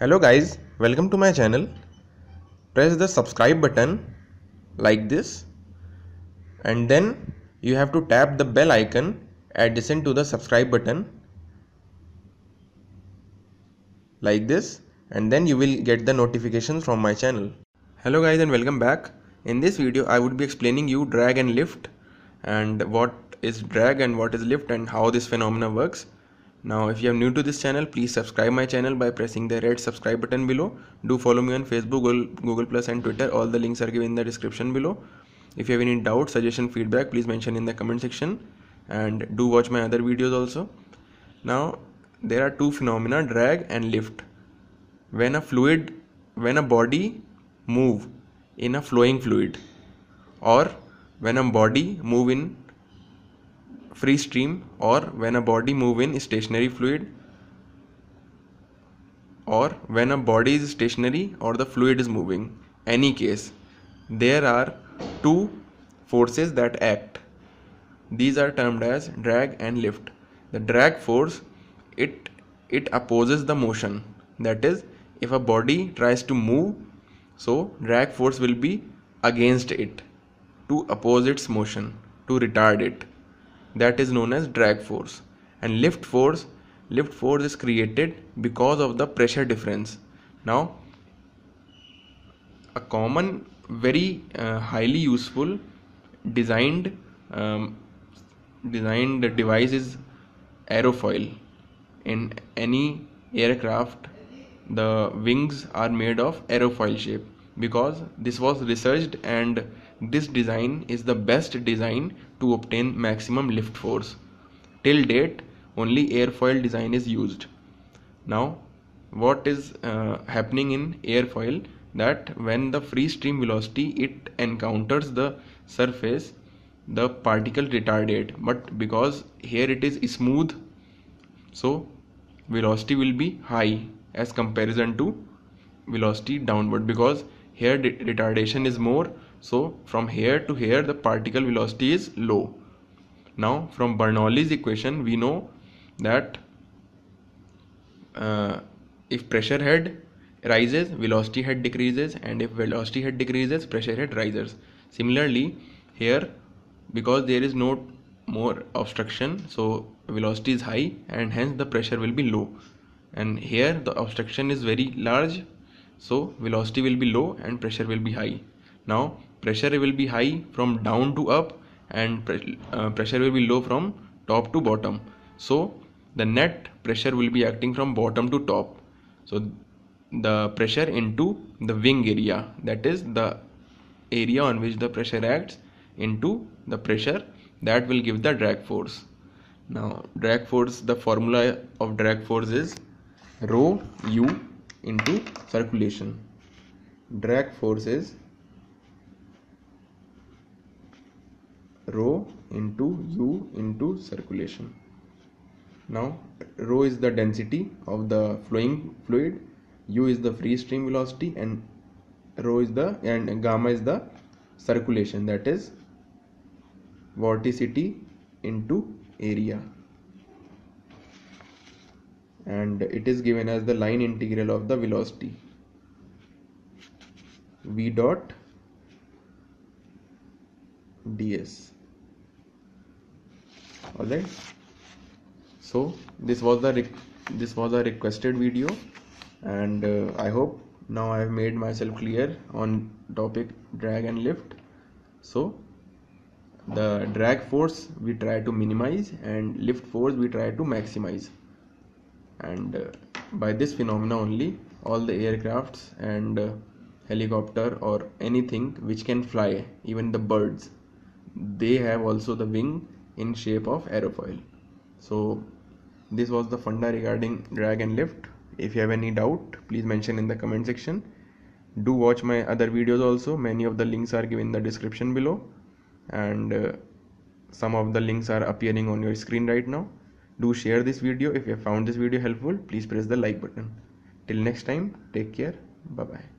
hello guys. Welcome to my channel. Press the subscribe button like this and then you have to tap the bell icon adjacent to the subscribe button like this and then you will get the notifications from my channel. Hello guys and welcome back. In this video i would be explaining you drag and lift and what is drag and what is lift and how this phenomena works now if you are new to this channel please subscribe my channel by pressing the red subscribe button below. Do follow me on facebook google, plus and twitter. All the links are given in the description below. If you have any doubt suggestion feedback please mention in the comment section. And do watch my other videos also. Now there are two phenomena drag and lift. When a fluid when a body move in a flowing fluid or when a body move in free stream or when a body move in stationary fluid or when a body is stationary or the fluid is moving. Any case there are two forces that act. These are termed as drag and lift. The drag force it it opposes the motion. That is if a body tries to move so drag force will be against it to oppose its motion to retard it that is known as drag force. And lift force lift force is created because of the pressure difference. Now a common very uh, highly useful designed um, designed device is aerofoil. In any aircraft the wings are made of aerofoil shape because this was researched and this design is the best design to obtain maximum lift force. Till date, only airfoil design is used. Now, what is uh, happening in airfoil that when the free stream velocity it encounters the surface the particle retardate but because here it is smooth so velocity will be high as comparison to velocity downward because here retardation is more so from here to here the particle velocity is low. Now from Bernoulli's equation we know that uh, if pressure head rises velocity head decreases and if velocity head decreases pressure head rises. Similarly here because there is no more obstruction so velocity is high and hence the pressure will be low. And here the obstruction is very large so velocity will be low and pressure will be high. Now pressure will be high from down to up and pre uh, pressure will be low from top to bottom. So the net pressure will be acting from bottom to top. So the pressure into the wing area that is the area on which the pressure acts into the pressure that will give the drag force. Now drag force the formula of drag force is rho u into circulation. Drag force is rho into u into circulation. Now rho is the density of the flowing fluid u is the free stream velocity and rho is the and gamma is the circulation that is vorticity into area. And it is given as the line integral of the velocity. V dot ds alright so this was the this was a requested video and uh, I hope now I have made myself clear on topic drag and lift. So the drag force we try to minimize and lift force we try to maximize. And uh, by this phenomena only all the aircrafts and uh, helicopter or anything which can fly even the birds they have also the wing in shape of aerofoil. So this was the funda regarding drag and lift. If you have any doubt please mention in the comment section. Do watch my other videos also. Many of the links are given in the description below. And uh, some of the links are appearing on your screen right now. Do share this video. If you found this video helpful please press the like button. Till next time take care. Bye bye